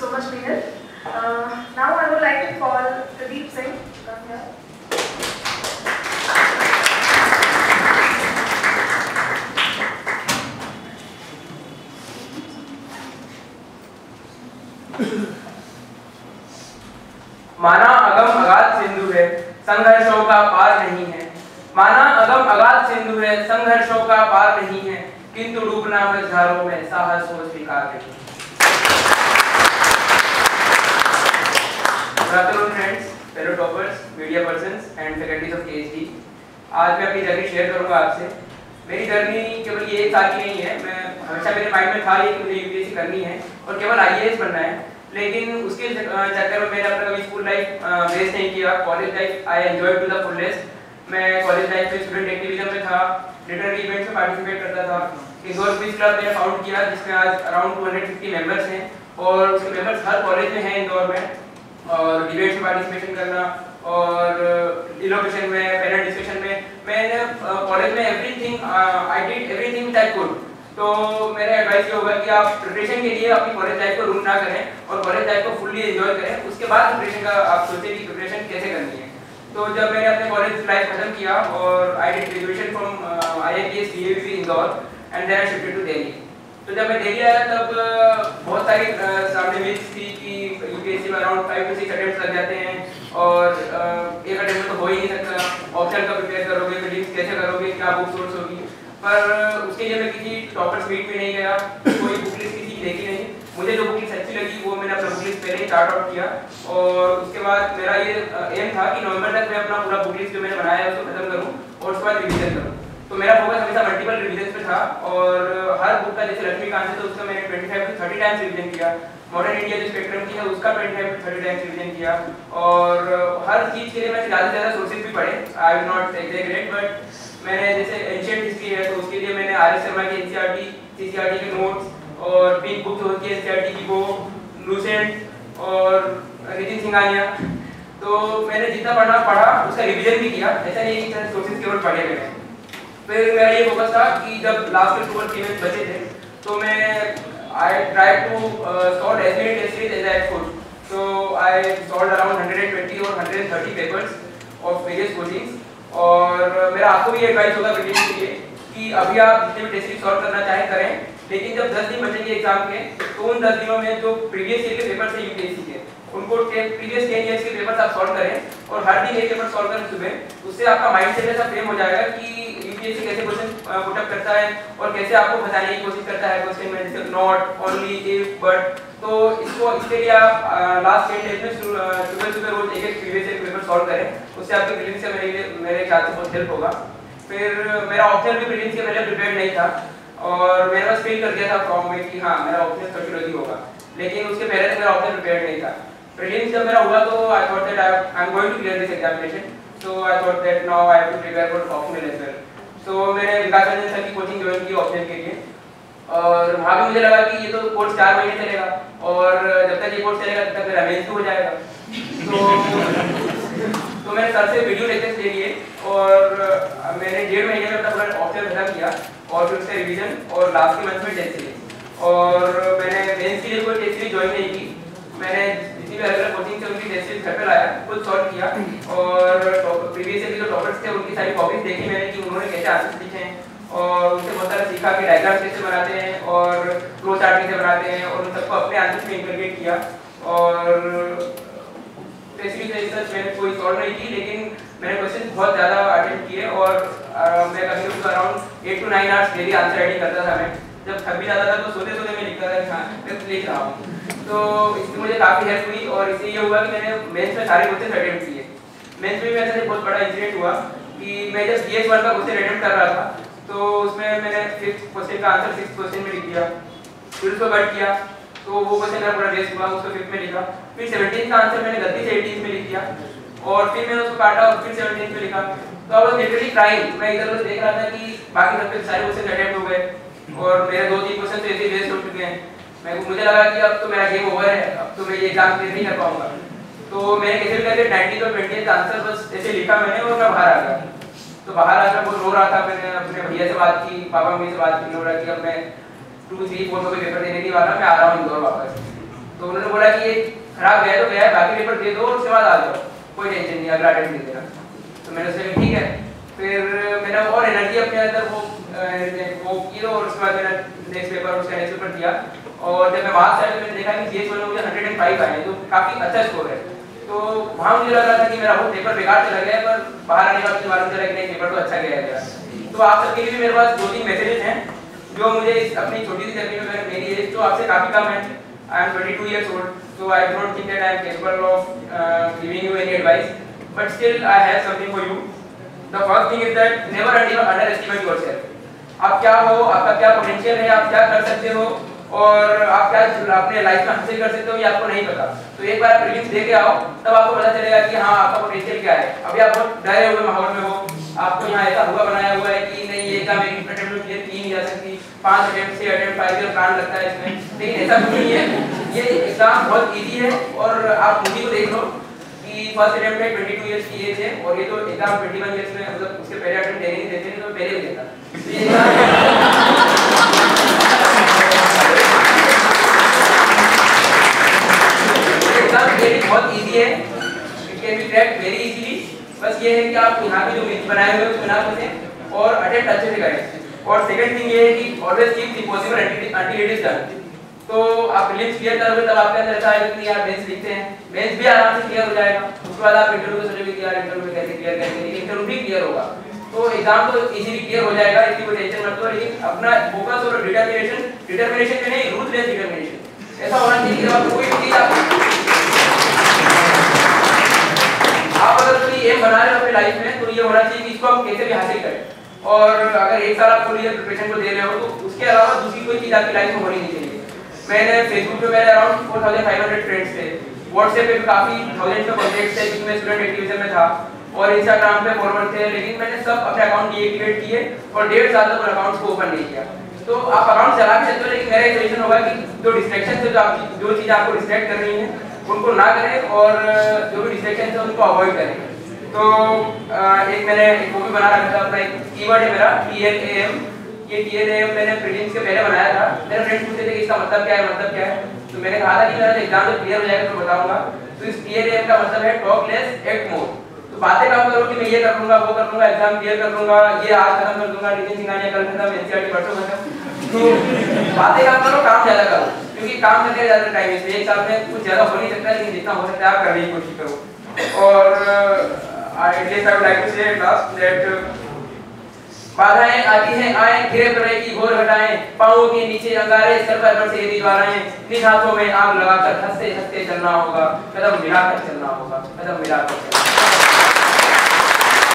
so much, Mihir. Uh, now I would like to call Pradeep Singh to come here. माना अगम अगाध सिंधु है संघर्षों का पार नहीं है माना अगम अगाध सिंधु है संघर्षों का पार नहीं है किंतु डूबना मझधारों में साहस हो स्वीकार नहीं media persons and faculties of KSD. आज मैं अपनी जर्नी शेयर करूँगा आपसे। मेरी जर्नी केवल ये साल की नहीं है। मैं हमेशा मेरे माइंड में था ये कि मुझे यूपीएससी करनी है और केवल आईएएस बनना है। लेकिन उसके चक्कर में मैंने अपना कभी स्कूल लाइफ वेस्ट नहीं किया। College life I enjoy to the fullest मैं कॉलेज लाइफ में स्टूडेंट एक्टिविज्म में था। लिटरेरी इवेंट्स में पार्टिसिपेट करता था। इंदौर क्विज क्लब मैंने फाउंड किया, जिसमें आज अराउंड 250 मेंबर्स हैं। और उसके मेंबर्स हर कॉलेज में हैं इंदौर में। और डिबेट में पार्टिसिपेशन करना और इलोकेशन में पैनल डिस्कशन में मैंने कॉलेज में everything I did everything that could तो मेरा एडवाइस ये होगा कि आप प्रिपरेशन के लिए अपनी कॉलेज लाइफ को रूम ना करें और कॉलेज लाइफ को फुल्ली एंजॉय करें। उसके बाद प्रिपरेशन का आप सोचें कि प्रिपरेशन कैसे करनी है। तो जब मैंने अपने कॉलेज लाइफ खत्म किया और I did graduation from IITS DAV Indore and then I shifted to Delhi तो जब मैं दिल्ली आया, तब बहुत सारी सामने मिथ्स थी कि यूपीएससी में अराउंड 5 टू 6 अटेम्प्ट्स लग जाते हैं और एक अटेम्प्ट तो हो ही नहीं सकता। ऑप्शन का प्रिपेयर करोगे फिलिंग्स कैसे करोगे, क्या बुक सोर्स होगी? पर उसके लिए मैं किसी टॉपर्स मीट में नहीं गया, कोई बुक लिस्ट किसी देखी नहीं। मुझे जो बुक लिस्ट अच्छी लगी, वो मैंने अपना बुक लिस्ट पहले ही चार्ट आउट किया और उसके बाद मेरा ये एम था कि नवंबर तक मैं अपना पूरा बुक लिस्ट जो मैंने बनाया है, उसको खत्म करूँ और उसके बाद रिवीजन करूँ। तो मेरा फोकस हमेशा मल्टीपल रिवीजन पे था और हर बुक का जैसे लक्ष्मीकांत है तो उसका मैंने 25 टू 30 टाइम्स रिवीजन किया। मॉडर्न इंडिया जो स्पेक्ट्रम की है उसका 25 टू 30 टाइम्स रिवीजन किया। और हर चीज़ के लिए मैंने ज़्यादा से ज़्यादा सोर्सेज भी पढ़े। I will not exaggerate but मैंने जैसे एंशियंट हिस्ट्री है तो उसके लिए मैंने आर एस शर्मा की एनसीईआरटी सीसीईआरटी के नोट्स और पिंक बुक जो होती है एनसीईआरटी की वो लूसेंट और नितिन सिंघानिया तो मैंने जितना पढ़ना पढ़ा, उसका रिवीजन भी किया। ऐसा नहीं सोर्सेज केवल पढ़े हैं। फिर मेरा ये फोकस था कि जब लास्ट में टू और थ्री बचे थे तो मैं I try to solve as many test series as I could so I solve around 120 और 130 पेपर्स ऑफ़ वेरियस कोचिंग्स और मेरा आपको भी एडवाइस होगा प्रीलिम्स के लिए कि अभी आप जितने भी टेस्ट सॉल्व करना चाहें करें, लेकिन जब 10 दिन बचेंगे एग्ज़ाम के तो उन 10 दिनों में जो प्रीवियस ईयर के पेपर थे यूपीएससी के, उनको प्रीवियस 10 इयर्स के पेपर्स आप सॉल्व करें और हर दिन एक पेपर सॉल्व करें सुबह, उससे आपका माइंड सेट ऐसा फ्रेम हो जाएगा कि यूपीएससी कैसे क्वेश्चन पुट अप करता है और कैसे आपको बताने की कोशिश करता है क्वेश्चन में नॉट ओनली इफ़ बट तो इसको, इसके लिए आप लास्ट टेन डेज़ में सुबह सुबह रोज एक एक प्रीवियस ईयर पेपर सॉल्व करें। उससे आपके प्रीलिम्स से मेरे मेरे ख्याल से बहुत हेल्प होगा। फिर, मेरा ऑप्शनल भी प्रीलिम्स के पहले प्रिपेयर नहीं था और मैंने बस फील कर दिया था फॉर्म में कि हाँ मेरा ऑप्शनल सोशियोलॉजी होगा। लेकिन उसके पहले से मेरा ऑप्शनल प्रिपेयर नहीं था। प्रीलिम्स जब मेरा हुआ तो I thought that I am going to clear this examination so I thought that now I have to prepare for optional as well so मैंने विकास रंजन सर की कोचिंग ज्वाइन की ऑप्शन के लिए। और वहाँ भी मुझे लगा कि ये तो कोर्स चार महीने चलेगा। और जब तक ये कोर्स चलेगा, तब तक मेरा मेंस भी हो जाएगा। तो तो मैंने सर से वीडियो लेक्चर्स ले लिए। और मैंने डेढ़ महीने में अपना ऑप्शन खत्म किया और फिर उससे रिवीजन और लास्ट के मंथ में टेस्ट सीरीज़ और मैंने मेंस के लिए कोई टेस्ट सीरीज़ ज्वाइन नहीं की। मैंने अलग कोचिंग से उनकी टेस्ट सीरीज़ घर खुद सॉल्व किया और प्रीवियस ईयर के जो टॉपर्स थे उनकी सारी कॉपीज देखी मैंने कि उन्होंने कैसे आंसर्स लिखे हैं और उनसे बहुत सारा सीखा कि डायग्राम्स कैसे बनाते हैं और फ्लो चार्ट कैसे बनाते हैं और उन सबको अपने आंसर्स में इंटरग्रेट किया और स्पेसिफिक रिसर्च मैंने कोई सॉल्व नहीं की लेकिन मैंने क्वेश्चन बहुत ज़्यादा अटेम्प्ट किए और अ, मैं कभी कभी around eight to nine hours daily answer writing करता था मैं। जब थक भी जाता था तो सोते सोते मैं लिखता था हाँ मैं तो लिख रहा हूँ। तो इससे मुझे काफ़ी हेल्प हुई और इससे ये हुआ कि मैंने मेंस में सारे क्वेश्चन अटेम्प्ट किए। मेंस में मेरे साथ बहुत बड़ा इंसिडेंट हुआ कि मैं जब सी एस वन का क्वेश्चन अटेम्प्ट कर रहा था तो उसमें मैंने फिफ्थ क्वेश्चन का आंसर सिक्स क्वेश्चन में लिख दिया। फिर उसको कट किया तो वो क्वेश्चन मेरा पूरा वेस्ट हुआ, उसको फिफ्थ में लिखा। फिर सेवनटीन का आंसर मैंने गलती से एटीन में लिख दिया। और फिर मैंने उसको काटा और फिर सेवनटीन में लिखा। तो अब लिटरली क्राइम मैं इधर उधर देख रहा था कि बाकी सबके सारे क्वेश्चन अटेम्प्ट हो गए और मेरे दो तीन क्वेश्चन तो ऐसे वेस्ट हो चुके हैं। मैं मुझे लगा कि अब तो मेरा गेम ओवर है, अब तो मैं ये एग्ज़ाम क्लियर नहीं कर पाऊँगा। तो मैंने कैसे करके 90 और 20 का आंसर बस ऐसे लिखा मैंने और मैं बाहर आ गया। तो बाहर आकर बहुत रो रहा था, मैंने अपने भैया से बात की, पापा मम्मी से बात की, बोला कि अब मैं टू थ्री फोर का पेपर देने नहीं वाला, मैं आ रहा हूँ इंदौर वापस। तो उन्होंने बोला बोला कि ये खराब गया तो गया बाकी पेपर दे दो और उसके बाद आ जाओ। कोई टेंशन नहीं अगला अटेम्प्ट दे देना। तो मैंने उससे ठीक है। फिर मैंने और एनर्जी अपने अंदर वो वो की और उसके बाद मैंने नेक्स्ट पेपर उसका नेक्स्ट पेपर दिया। और जब मैं मार्क्स आया तो मैंने देखा कि जीएस में मुझे 105 आए जो काफ़ी अच्छा स्कोर है। तो वहाँ मुझे लग रहा था कि मेरा वो पेपर बेकार चला गया पर बाहर आने के बाद मुझे मालूम चला कि पेपर तो अच्छा गया गया तो आप सबके लिए भी मेरे पास दो तीन मैसेजेस हैं जो मुझे इस अपनी छोटी सी जर्नी में मेरी एज तो आपसे काफ़ी कम है। I am 22 years old so I don't think that I am capable of uh, giving you any advice. But still I have something for you. The first thing is that never underestimate yourself. आप क्या हो आपका क्या potential है आप क्या कर सकते हो और आप क्या अपने लाइफ में हासिल कर सकते हो ये आपको नहीं पता। तो एक बार प्रीलिम्स दे के आओ, तब आपको पता चलेगा कि हाँ आपका पोटेंशियल क्या है। अभी आप बहुत डरे हुए माहौल में हो। आपको यहाँ ऐसा हुआ, बनाया हुआ है कि नहीं, ये एग्ज़ाम एक अटेम्प्ट में क्लियर की नहीं जा सकती। पाँच अटेम्प्ट से अटेम्प्ट फाइव ईयर प्लान लगता है इसमें। लेकिन ऐसा कुछ नहीं है। ये एग्ज़ाम बहुत इजी है और आप मूवी को देख लो कि फ़र्स्ट अटेम्प्ट में 22 इयर्स की एज है और ये तो एग्ज़ाम 21 इयर्स में मतलब उसके पहले अटेम्प्ट देने नहीं देते तो पहले भी देता। तो ये एग्ज़ाम बहुत इजी है it can be cracked very easily बस ये है कि आप यहाँ पे जो मिथ बनाए हुए उसको ना फंसे और अटेम्प्ट अच्छे से करें और सेकंड थिंग ये है कि always keep the possible it done तो आप प्रीलिम्स क्लियर करोगे, तब आपके अंदर ऐसा आएगा कि यार मेंस लिखते हैं। मेंस भी आराम से क्लियर हो जाएगा। उसके बाद आप इंटरव्यू सोचोगे कि यार इंटरव्यू में कैसे क्लियर करेंगे इंटरव्यू भी क्लियर होगा। तो एग्ज़ाम तो इजीली क्लियर हो जाएगा, इसकी कोई टेंशन मत लो। लेकिन अपना फोकस और डिटरमिनेशन डिटरमिनेशन में नहीं रूथलेस डिटरमिनेशन ऐसा होना चाहिए कि आप कोई चीज़ आप आप अगर कोई एम बना रहे हो अपनी लाइफ में तो ये होना चाहिए कि इसको आप कैसे भी हासिल करें। और अगर एक साल आप फुल ईयर प्रिपरेशन को दे रहे हो तो उसके अलावा दूसरी कोई चीज़ आपकी लाइफ में होनी नहीं चाहिए। मैंने फेसबुक पे मेरे around four thousand five hundred friends थे। व्हाट्सएप पे भी काफ़ी थाउज़ेंड के कॉन्टेक्ट थे क्योंकि मैं स्टूडेंट एक्टिविज्म में था। और इंस्टाग्राम पे फॉरवर्ड थे, लेकिन मैंने सब अपने अकाउंट डीएक्टिवेट किए और डेढ़ साल तक उन अकाउंट्स को ओपन नहीं किया। तो आप अकाउंट चला भी सकते हो, लेकिन मेरा सजेशन होगा कि जो डिस्ट्रैक्शन से जो आपकी, जो चीज़ आपको डिस्ट्रैक्ट कर रही है उनको ना करें और जो भी डिस्ट्रैक्शन है उनको अवॉइड करें। तो एक मैंने एक वो भी बना रखा था, अपना एक कीवर्ड है मेरा टी एल ए एम ये टी एल ए एम मैंने प्रीलिम्स के पहले बनाया था। मेरे फ्रेंड्स पूछते थे कि इसका मतलब क्या है मतलब क्या है? तो मैंने कहा था कि मेरा एग्ज़ाम जब क्लियर हो जाएगा तो बताऊँगा। तो इस टी एल ए एम का मतलब है टॉक लेस एक्ट मोर तो बातें काम करो कि मैं ये कर लूँगा, वो कर लूँगा एग्ज़ाम क्लियर कर लूँगा, ये आज खत्म कर दूँगा नितिन सिंघानिया कल खत्म एनसीईआरटी परसों खत्म। तो बातें कम करो, काम ज़्यादा करो। क्योंकि काम करने का ज़्यादा टाइम है एक साल में कुछ ज़्यादा हो नहीं सकता लेकिन जितना हो सकता है आप करने की कोशिश करो। और would like to say at last that, बाधाएँ आती हैं, आए घिरे प्रलय की घोर घटाएँ, पांवों के नीचे अंगारे सर पर यदि ज्वालाएँ निज हाथों में आग लगाकर हँसते हँसते चलना होगा, कदम मिलाकर चलना होगा, कदम मिलाकर चलना